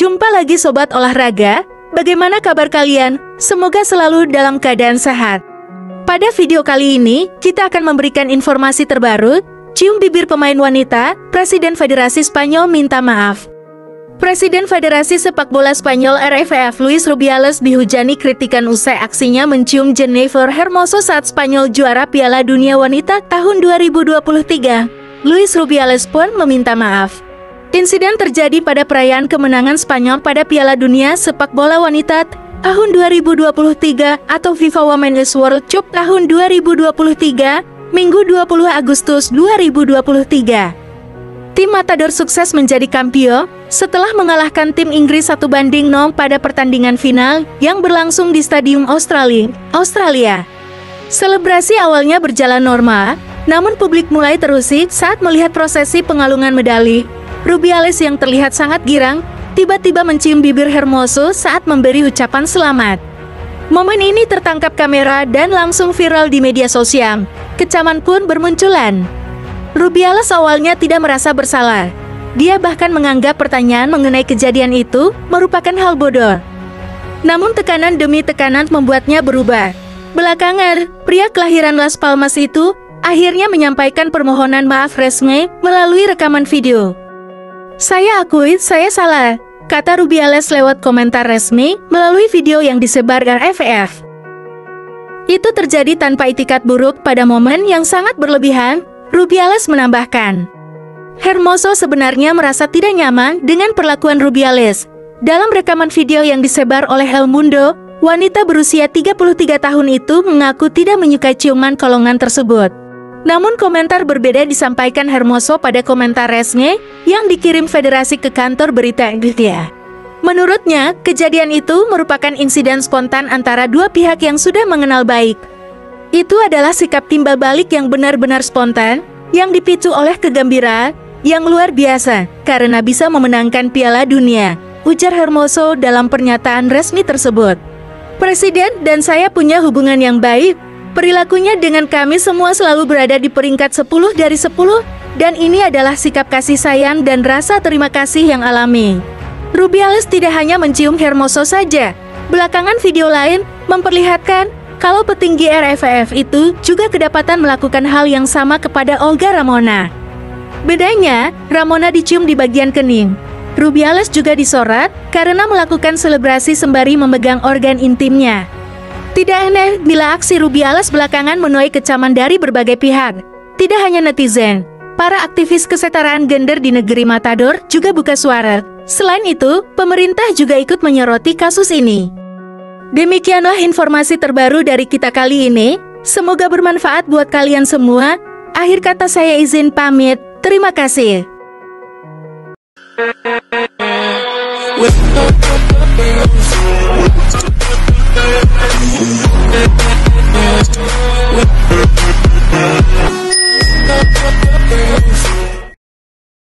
Jumpa lagi sobat olahraga, bagaimana kabar kalian? Semoga selalu dalam keadaan sehat. Pada video kali ini, kita akan memberikan informasi terbaru, cium bibir pemain wanita, Presiden Federasi Spanyol minta maaf. Presiden Federasi Sepak Bola Spanyol RFF Luis Rubiales dihujani kritikan usai aksinya mencium Jennifer Hermoso saat Spanyol juara Piala Dunia Wanita tahun 2023. Luis Rubiales pun meminta maaf. Insiden terjadi pada perayaan kemenangan Spanyol pada Piala Dunia Sepak Bola Wanita tahun 2023 atau FIFA Women's World Cup tahun 2023, Minggu 20 Agustus 2023. Tim Matador sukses menjadi kampion setelah mengalahkan tim Inggris satu banding 0 pada pertandingan final yang berlangsung di Stadium Australia, Australia. Selebrasi awalnya berjalan normal, namun publik mulai terusik saat melihat prosesi pengalungan medali. Rubiales yang terlihat sangat girang, tiba-tiba mencium bibir Hermoso saat memberi ucapan selamat. Momen ini tertangkap kamera dan langsung viral di media sosial. Kecaman pun bermunculan. Rubiales awalnya tidak merasa bersalah. Dia bahkan menganggap pertanyaan mengenai kejadian itu merupakan hal bodoh. Namun tekanan demi tekanan membuatnya berubah. Belakangan, pria kelahiran Las Palmas itu akhirnya menyampaikan permohonan maaf resmi melalui rekaman video. Saya akui saya salah, kata Rubiales lewat komentar resmi melalui video yang disebar RFF. Itu terjadi tanpa itikat buruk pada momen yang sangat berlebihan Rubiales menambahkan, Hermoso sebenarnya merasa tidak nyaman dengan perlakuan Rubiales. Dalam rekaman video yang disebar oleh El Mundo, wanita berusia 33 tahun itu mengaku tidak menyukai ciuman kolongan tersebut. Namun komentar berbeda disampaikan Hermoso pada komentar resmi yang dikirim federasi ke kantor berita Indonesia. Menurutnya, kejadian itu merupakan insiden spontan antara dua pihak yang sudah mengenal baik. Itu adalah sikap timbal balik yang benar-benar spontan, yang dipicu oleh kegembiraan yang luar biasa karena bisa memenangkan Piala Dunia, ujar Hermoso dalam pernyataan resmi tersebut. Presiden dan saya punya hubungan yang baik, perilakunya dengan kami semua selalu berada di peringkat 10 dari 10, dan ini adalah sikap kasih sayang dan rasa terima kasih yang alami. Rubiales tidak hanya mencium Hermoso saja, belakangan video lain memperlihatkan kalau petinggi RFF itu juga kedapatan melakukan hal yang sama kepada Olga Ramona. Bedanya, Ramona dicium di bagian kening. Rubiales juga disorot karena melakukan selebrasi sembari memegang organ intimnya. Tidak aneh bila aksi Rubiales belakangan menuai kecaman dari berbagai pihak. Tidak hanya netizen, para aktivis kesetaraan gender di negeri Matador juga buka suara. Selain itu, pemerintah juga ikut menyoroti kasus ini. Demikianlah informasi terbaru dari kita kali ini. Semoga bermanfaat buat kalian semua. Akhir kata saya izin pamit. Terima kasih.